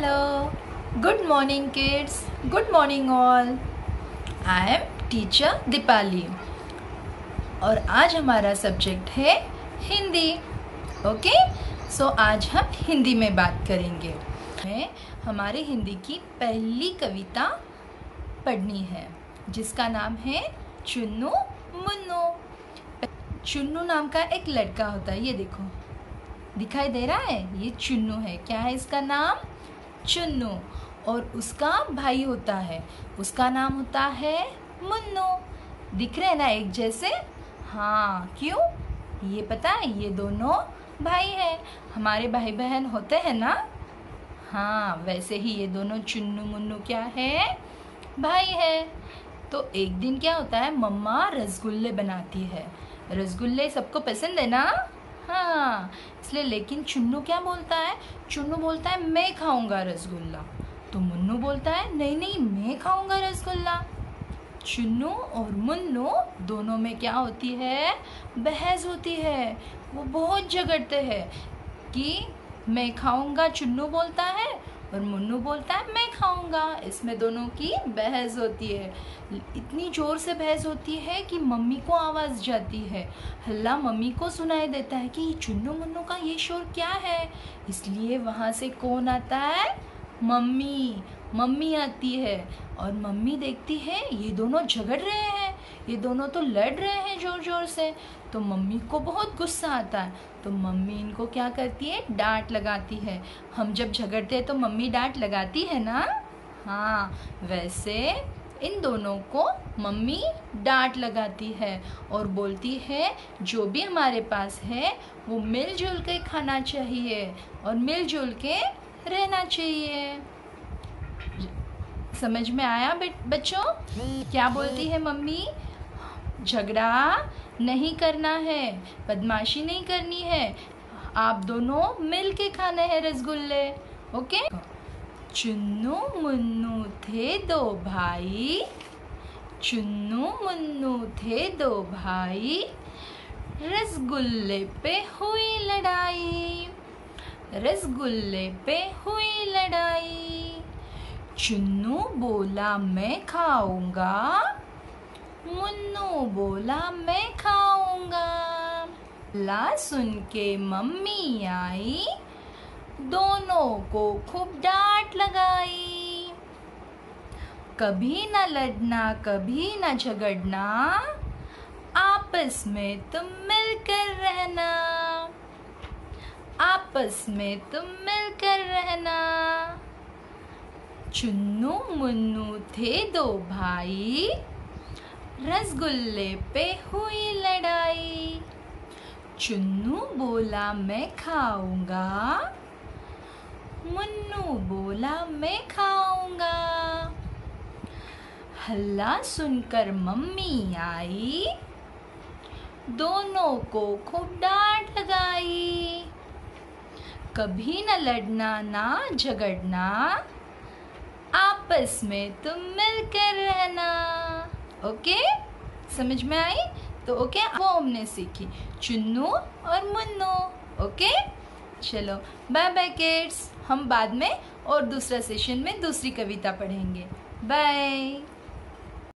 Hello, good morning, kids. Good morning, all. I am teacher Deepali और आज हमारा subject है हिंदी. ओके सो आज हम हिंदी में बात करेंगे. हमें हमारे हिंदी की पहली कविता पढ़नी है जिसका नाम है चुन्नू मुन्नू. चुन्नू नाम का एक लड़का होता है ये देखो. दिखाई दे रहा है? ये चुन्नू है. क्या है इसका नाम? चुन्नू और उसका भाई होता है। उसका नाम होता है मुन्नू। दिख रहे ना एक जैसे? हाँ क्यों? ये पता है, ये दोनों भाई हैं। हमारे भाई बहन होते हैं ना? हाँ वैसे ही ये दोनों चुन्नू मुन्नू क्या है? भाई है। तो एक दिन क्या होता है, मम्मा रसगुल्ले बनाती है। रसगुल्ले सबको पसंद है ना? हाँ इसलिए लेकिन चुन्नू क्या बोलता है? चुन्नू बोलता है, मैं खाऊँगा रसगुल्ला। तो मुन्नू बोलता है, नहीं नहीं, मैं खाऊँगा रसगुल्ला। चुन्नू और मुन्नू दोनों में क्या होती है? बहस होती है। वो बहुत झगड़ते हैं कि मैं खाऊँगा, चुन्नू बोलता है और मुन्नू बोलता है, मैं खाऊँगा। इसमें दोनों की बहस होती है। इतनी ज़ोर से बहस होती है कि मम्मी को आवाज़ जाती है। हल्ला मम्मी को सुनाई देता है कि, चुन्नू मुन्नू का ये शोर क्या है? इसलिए वहाँ से कौन आता है? मम्मी। मम्मी आती है और मम्मी देखती है, ये दोनों झगड़ रहे हैं। ये दोनों तो लड़ रहे हैं ज़ोर ज़ोर से। तो मम्मी को बहुत गुस्सा आता है। तो मम्मी इनको क्या करती है? डांट लगाती है। हम जब झगड़ते हैं तो मम्मी डांट लगाती है ना? हाँ वैसे इन दोनों को मम्मी डांट लगाती है और बोलती है, जो भी हमारे पास है, वो मिलजुल के खाना चाहिए और मिलजुल के रहना चाहिए। समझ में आया बच्चों? क्या बोलती है मम्मी? झगड़ा नहीं करना है, बदमाशी नहीं करनी है। आप दोनों मिल के खाने हैं रसगुल्ले, ओके? चुन्नू मुन्नू थे दो भाई, चुन्नू मुन्नू थे दो भाई, रसगुल्ले पे हुई लड़ाई, रसगुल्ले पे हुई लड़ाई। चुन्नू बोला, मैं खाऊँगा। मुन्नू बोला, मैं खाऊँगा। ला सुन के मम्मी आई, दोनों को खूब डांट लगाई। कभी न लड़ना, कभी न झगड़ना, आपस में तुम मिलकर रहना। आपस में तुम मिलकर रहना। चुन्नू मुन्नू थे दो भाई रसगुल्ले पे हुई लड़ाई। चुन्नू बोला, मैं खाऊँगा। मुन्नू बोला, मैं खाऊँगा। हल्ला सुनकर मम्मी आई। दोनों को खूब डांट लगाई। कभी न लड़ना, ना झगड़ना। आपस में तुम मिलकर रहना। ओके? समझ में आई? तो ओके, वो हमने सीखी। चुन्नू और मुन्नू, ओके? चलो बाय बाय किड्स हम बाद में और दूसरा सेशन में दूसरी कविता पढ़ेंगे। बाय